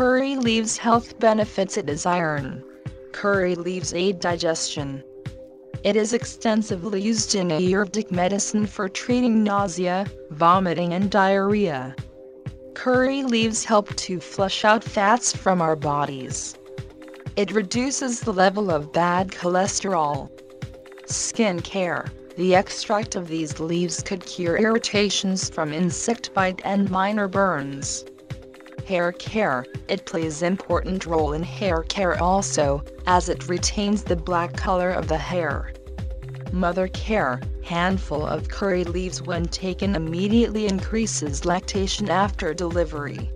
leaves health benefits it is iron. Curry leaves aid digestion. It is extensively used in Ayurvedic medicine for treating nausea, vomiting and diarrhea. Curry leaves help to flush out fats from our bodies. It reduces the level of bad cholesterol. Skin care. The extract of these leaves could cure irritations from insect bite and minor burns. Hair care. It plays important role in hair care also, as it retains the black color of the hair. Mother care. Handful of curry leaves when taken immediately increases lactation after delivery.